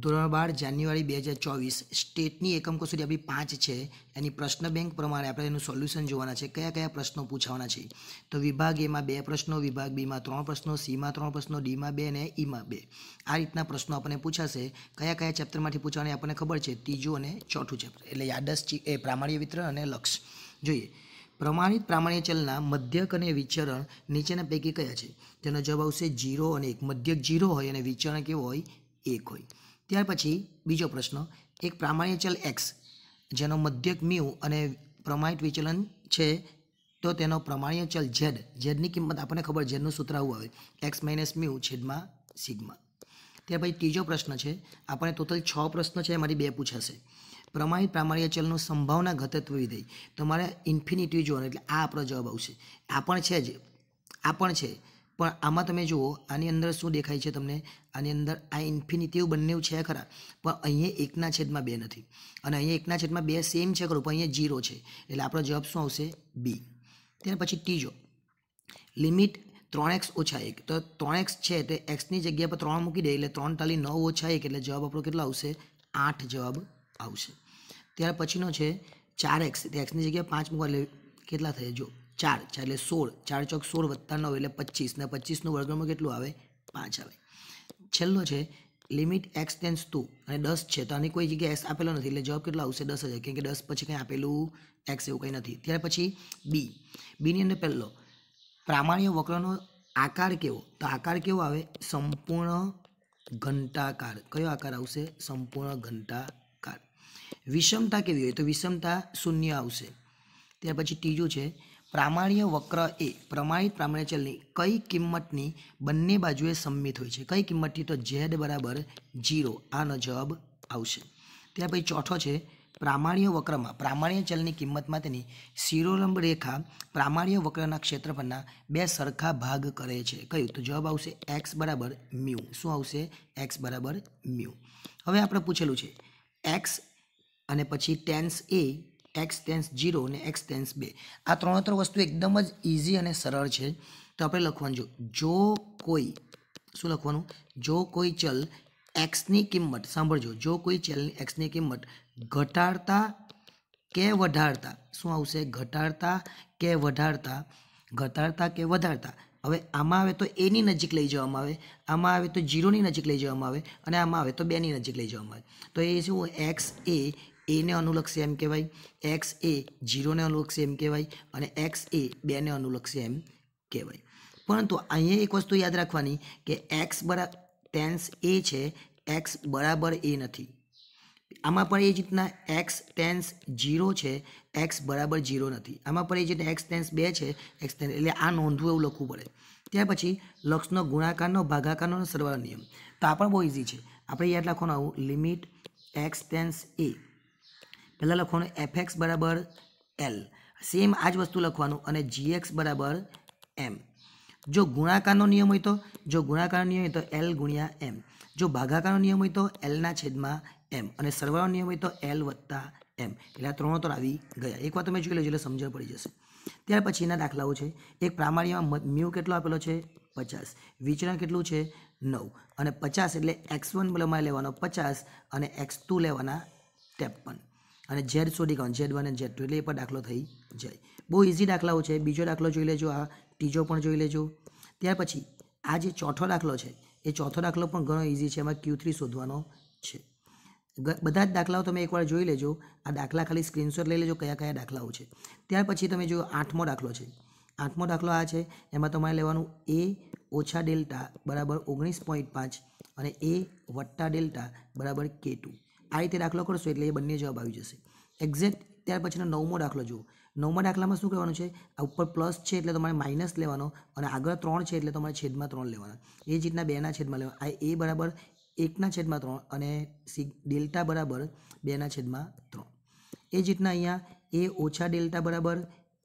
ધોરણ બાર જાન્યુઆરી બે હજાર ચોવીસ સ્ટેટની એકમ કસોટી આપણી પાંચ છે. એની પ્રશ્ન બેંક પ્રમાણે આપણે એનું સોલ્યુશન જોવાના છે. કયા કયા પ્રશ્નો પૂછવાના છે? તો વિભાગ એમાં બે પ્રશ્નો, વિભાગ બીમાં ત્રણ પ્રશ્નો સીમાં ત્રણ પ્રશ્નો ડીમાં બે અને ઈમાં બે. આ રીતના પ્રશ્નો આપણને પૂછાશે. કયા કયા ચેપ્ટરમાંથી પૂછવાની આપણને ખબર છે? ત્રીજું અને ચોથું ચેપ્ટર. એટલે યાદસ એ પ્રામાણ્ય વિતરણ અને લક્ષ. જોઈએ. પ્રમાણિત પ્રામાણ્ય ચલના મધ્યક અને વિચરણ નીચેના પૈકી કયા છે? તેનો જવાબ આવશે જીરો અને એક. મધ્યક જીરો હોય અને વિચરણ કેવો હોય? એક હોય. ત્યાર પછી બીજો પ્રશ્ન, એક પ્રામાણ્ય ચલ એક્સ જેનો મધ્યક મ્યુ અને પ્રમાણિત વિચલન છે, તો તેનો પ્રમાણ્ય ચલ ઝેડ ઝેડની કિંમત આપણને ખબર ઝેડનું સૂત્ર આવું આવે એક્સ માઇનસ મ્યુ છેદમાં સિગ્મા ત્યાર પછી ત્રીજો પ્રશ્ન છે આપણે ટોટલ છ પ્રશ્નો છે, એમાંથી બે પૂછાશે. પ્રમાણિત પ્રામાણ્ય ચલનું સંભાવના ઘટત્વ વિધેય. તમારે ઇન્ફિનિટી જોવાનું, એટલે આ આપણો જવાબ આવશે. આ પણ છે જ, આ પણ છે. પણ આમાં તમે જુઓ, આની અંદર શું દેખાય છે તમને? આની અંદર આ ઇન્ફિનિટિવ બંને છે ખરા, પણ અહીંયા એકના છેદમાં બે નથી. અને અહીંયા એકના છેદમાં બે સેમ છે ખરું, પણ અહીંયા જીરો છે. એટલે આપણો જવાબ શું આવશે? બી ત્યાર પછી ત્રીજો. લિમિટ ત્રણ એક્સ ઓછા એક. તો ત્રણ એક્સ છે, તે એક્સની જગ્યા પર ત્રણ મૂકી દે, એટલે ત્રણ તાલી નવ ઓછા એક, એટલે જવાબ આપણો કેટલો આવશે? આઠ જવાબ આવશે. ત્યાર પછીનો છે ચાર એક્સ એક્સની જગ્યાએ પાંચ મૂકવા, એટલે કેટલા થાય? જો ચાર ચાર એટલે સોળ, ચાર ચોક સોળ વત્તા નવ એટલે પચીસ, ને પચીસનું વર્ગમાં કેટલું આવે? પાંચ આવે. છેલ્લો છે, લિમિટ એક્સ ટેન્સ ટુ અને દસ છે, તો આની કોઈ જગ્યાએ એસ આપેલો નથી, એટલે જવાબ કેટલો આવશે? દસ હજાર કેમ કે દસ પછી કંઈ આપેલું એક્સ એવું કંઈ નથી. ત્યાર પછી બી બીની અંદર પહેલો, પ્રામાણ્ય વક્રનો આકાર કેવો? તો આકાર કેવો આવે? સંપૂર્ણ ઘંટાકાર કયો આકાર આવશે? સંપૂર્ણ ઘંટાકાર વિષમતા કેવી હોય? તો વિષમતા શૂન્ય આવશે. ત્યાર પછી ત્રીજું છે પ્રામાણ્ય વક્ર એ પ્રમાણિત પ્રામાણ્ય ચલની કઈ કિંમતની બંને બાજુએ સંમિત હોય છે? કઈ કિંમતથી તો ઝેડ બરાબર જીરો આનો જવાબ આવશે. ત્યાર પછી ચોથો છે, પ્રામાણ્ય વક્રમાં પ્રામાણ્ય ચલની કિંમતમાં તેની શિરોલંબ રેખા પ્રામાણ્ય વક્રના ક્ષેત્રફળના બે સરખા ભાગ કરે છે. કયું? તો જવાબ આવશે એક્સ બરાબર મ્યુ. શું આવશે? એક્સ બરાબર મ્યુ. હવે આપણે પૂછેલું છે, એક્સ અને પછી ટેન્સ એ એક્સ ટેન્સ જીરો અને એક્સ ટેન્સ બે. આ ત્રણે ત્રણ વસ્તુ એકદમ જ ઇઝી અને સરળ છે. તો આપણે લખવાનું જો જો કોઈ, શું લખવાનું? જો કોઈ ચલ એક્સની કિંમત, સાંભળજો, જો કોઈ ચલની એક્સની કિંમત ઘટાડતા કે વધારતા? શું આવશે? ઘટાડતા કે વધારતા? ઘટાડતા કે વધારતા? હવે આમાં આવે તો એની નજીક લઈ જવામાં આવે, આમાં આવે તો જીરોની નજીક લઈ જવામાં આવે, અને આમાં આવે તો બેની નજીક લઈ જવામાં આવે. તો એ શું એક્સ એ એને અનુલક્ષે એમ કહેવાય એક્સ એ જીરોને અનુલક્ષે એમ કહેવાય અને એક્સ એ બેને અનુલક્ષે એમ કહેવાય. પરંતુ અહીંયા એક વસ્તુ યાદ રાખવાની કે એક્સ બરા ટેન્સ એ છે એક્સ બરાબર એ નથી. આમાં પણ એ જ રીતના એક્સ ટેન્સ જીરો છે એક્સ બરાબર જીરો નથી. આમાં પણ એ જ રીતના એક્સ ટેન્સ બે છે એક્સ ટેન્સ એટલે આ નોંધવું એવું લખવું પડે. ત્યાર પછી લક્ષનો ગુણાકારનો, ભાગાકારનો સરવાળો નિયમ. તો આ પણ બહુ ઇઝી છે. આપણે યાદ રાખવાનું આવું. લિમિટ એક્સ ટેન્સ એ પહેલાં લખવાનું એફ એક્સ બરાબર એલ સેમ આ જ વસ્તુ લખવાનું અને જી એક્સ બરાબર એમ જો ગુણાકારનો નિયમ હોય તો, જો ગુણાકારનો નિયમ હોય તો એલ ગુણ્યા એમ જો ભાગાકારનો નિયમ હોય તો એલના છેદમાં એમ અને સરવાળો નિયમ હોય તો એલ વત્તા એમ એટલે આ ત્રણો તો આવી ગયા. એકવાર તમે જોઈ લેજો એટલે સમજણ પડી જશે. ત્યાર પછીના દાખલાઓ છે. એક પ્રામાણ્યમાં મ્યુ કેટલો આપેલો છે? પચાસ. વિચરણ કેટલું છે? નવ. અને પચાસ એટલે એક્સ વન લેવાનો પચાસ અને એક્સ ટુ લેવાના ત્રેપન. અને ઝેડ શોધી કાઢવાનું ઝેડ વન અને ઝેડ ટુ એટલે એ પણ દાખલો થઈ જાય. બહુ ઇઝી દાખલાઓ છે. બીજો દાખલો જોઈ લેજો આ, ત્રીજો પણ જોઈ લેજો. ત્યાર પછી, આ જે ચોથો દાખલો છે, એ ચોથો દાખલો પણ ઘણો ઇઝી છે. એમાં ક્યુ થ્રી શોધવાનો છે. બધા જ દાખલાઓ તમે એકવાર જોઈ લેજો. આ દાખલા ખાલી સ્ક્રીનશોટ લઈ લેજો કયા કયા દાખલાઓ છે. ત્યાર પછી તમે જો આઠમો દાખલો છે. આઠમો દાખલો આ છે. એમાં તમારે લેવાનું એ ઓછા ડેલ્ટા બરાબર ઓગણીસ પોઈન્ટ પાંચ અને એ વત્તા ડેલ્ટા બરાબર કે ટુ આ રીતે દાખલો કરશો એટલે એ બંને જવાબ આવી જશે. એક્ઝેક્ટ ત્યાર પછીનો નવમો દાખલો જુઓ. નવમા દાખલામાં શું કરવાનું છે? આ ઉપર પ્લસ છે એટલે તમારે માઇનસ લેવાનો અને આગળ ત્રણ છે એટલે તમારે છેદમાં ત્રણ લેવાના. એ જ રીતના બેના છેદમાં લેવાના આ એ બરાબર એકના છેદમાં ત્રણ અને સી ડેલ્ટા બરાબર બેના છેદમાં ત્રણ. એ જ રીતના અહીંયા એ ઓછા ડેલ્ટા બરાબર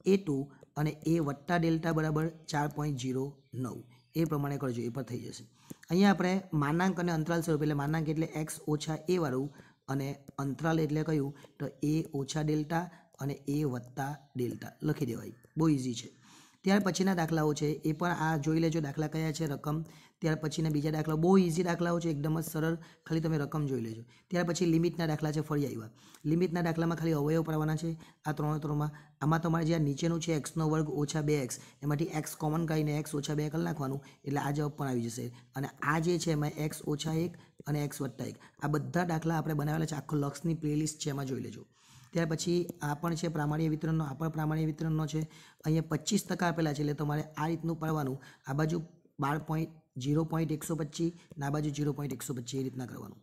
એ ટુ અને એ વત્તા ડેલ્ટા બરાબર ચાર પોઈન્ટ જીરો નવ. એ પ્રમાણે કરજો, એ પર થઈ જશે. અહીંયા આપણે માનાંક અને અંતરાલ સ્વરૂપ એટલે માનાંક એટલે એક્સ ઓછા એ વાળું અને અંતરાલ એટલે કયું? તો એ ઓછા ડેલ્ટા અને એ વત્તા ડેલ્ટા. લખી દેવાય. બહુ ઇઝી છે. ત્યાર પછીના દાખલાઓ છે, એ પણ આ જોઈ લેજો, દાખલા કયા છે, રકમ. ત્યાર પછીના બીજા દાખલાઓ, બહુ ઇઝી દાખલાઓ છે, એકદમ જ સરળ, ખાલી તમે રકમ જોઈ લેજો. ત્યાર પછી લિમિટના દાખલા છે, ફરી આવ્યા. લિમિટના દાખલામાં ખાલી અવયવ પડવાના છે, આ ત્રણ ત્રણમાં. આમાં તમારે જે નીચેનું છે એક્સનો વર્ગ ઓછા બે એક્સ એમાંથી એક્સ કોમન કાઢીને એક્સ ઓછા બે કરી નાખવાનું, એટલે આ જવાબ પણ આવી જશે. અને આ જે છે, એમાં એક્સ ઓછા એક અને એક્સ વત્તા એક. આ બધા દાખલા આપણે બનાવેલા છે, આખો લક્ષની પ્લેલિસ્ટ છે, એમાં જોઈ લેજો. ત્યાર પછી આ પણ છે પ્રામાણ્ય વિતરણનો, આ પણ પ્રામાણ્ય વિતરણનો છે. અહીંયા પચીસ ટકા આપેલા છે, એટલે તમારે આ રીતનું પાડવાનું આ બાજુ બાર પોઈન્ટ જીરો પોઈન્ટ એકસો પચીસ આ બાજુ જીરો પોઈન્ટ એકસો પચીસ એ રીતના કરવાનું.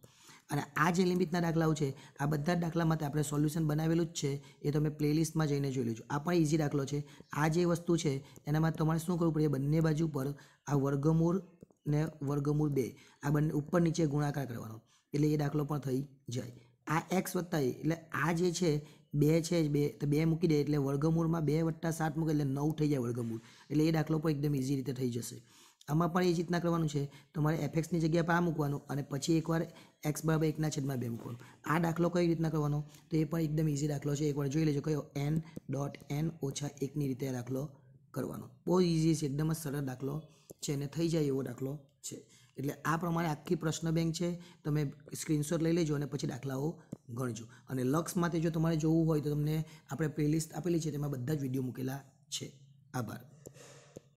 અને આ જે લિમિટના દાખલાઓ છે, આ બધા જ દાખલા માટે આપણે સોલ્યુશન બનાવેલું જ છે, એ તમે પ્લેલિસ્ટમાં જઈને જોઈ લેજો. આ પણ ઇઝી દાખલો છે. આ જે વસ્તુ છે, એનામાં તમારે શું કરવું પડે? બંને બાજુ પર આ વર્ગમૂળ ને વર્ગમૂળ બે, આ બંને ઉપર નીચે ગુણાકાર કરવાનો. એટલે એ દાખલો પણ થઈ જાય. આ એક્સ વત્તા એટલે આ જે છે, બે છે જ બે, તો બે મૂકી દે એટલે વર્ગમૂળમાં બે વત્તા સાત મૂકે એટલે નવ થઈ જાય વર્ગમૂળ. એટલે એ દાખલો પણ એકદમ ઇઝી રીતે થઈ જશે. આમાં પણ એ જ રીતના કરવાનું છે તમારે એફએક્સની જગ્યા પર આ મૂકવાનું અને પછી એકવાર એક્સ બરાબર એકના છેદમાં બે મૂકવાનું. આ દાખલો કઈ રીતના કરવાનો, તો એ પણ એકદમ ઇઝી દાખલો છે. એકવાર જોઈ લેજો કયો એન ડોટ એન ઓછા એકની રીતે દાખલો કરવાનો. બહુ ઇઝી છે, એકદમ જ સરળ દાખલો છે અને થઈ જાય એવો દાખલો છે. એટલે આ પ્રમાણે આખી પ્રશ્ન બેંક છે, તમે સ્ક્રીનશોટ લઈ લેજો અને પછી દાખલાઓ ગણજો. અને લક્ષ માટે જો તમારે જોવું હોય તો તમને આપણે પ્લેલિસ્ટ આપેલી છે, તેમાં બધા જ વીડિયો મૂકેલા છે. આભાર.